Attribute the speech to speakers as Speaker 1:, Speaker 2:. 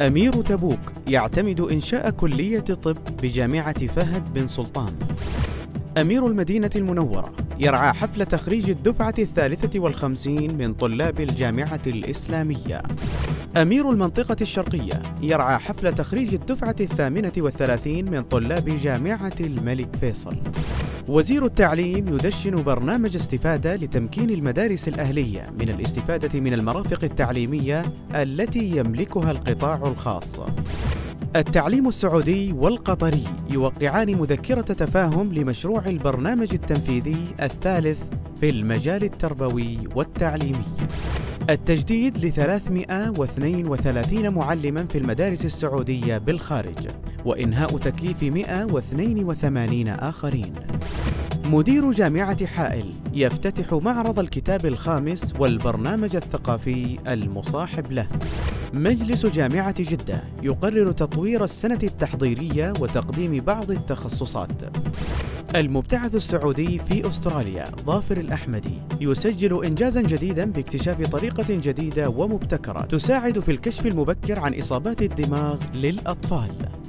Speaker 1: أمير تبوك يعتمد إنشاء كلية طب بجامعة فهد بن سلطان. أمير المدينة المنورة يرعى حفل تخريج الدفعة الثالثة والخمسين من طلاب الجامعة الإسلامية. أمير المنطقة الشرقية يرعى حفل تخريج الدفعة الثامنة والثلاثين من طلاب جامعة الملك فيصل. وزير التعليم يدشن برنامج استفادة لتمكين المدارس الأهلية من الاستفادة من المرافق التعليمية التي يملكها القطاع الخاص التعليم السعودي والقطري يوقعان مذكرة تفاهم لمشروع البرنامج التنفيذي الثالث في المجال التربوي والتعليمي. التجديد ل 332 معلما في المدارس السعودية بالخارج، وإنهاء تكليف 182 آخرين. مدير جامعة حائل يفتتح معرض الكتاب الخامس والبرنامج الثقافي المصاحب له. مجلس جامعة جدة يقرر تطوير السنة التحضيرية وتقديم بعض التخصصات. المبتعث السعودي في أستراليا ظافر الأحمدي يسجل إنجازا جديدا باكتشاف طريقة جديدة ومبتكرة تساعد في الكشف المبكر عن إصابات الدماغ للأطفال.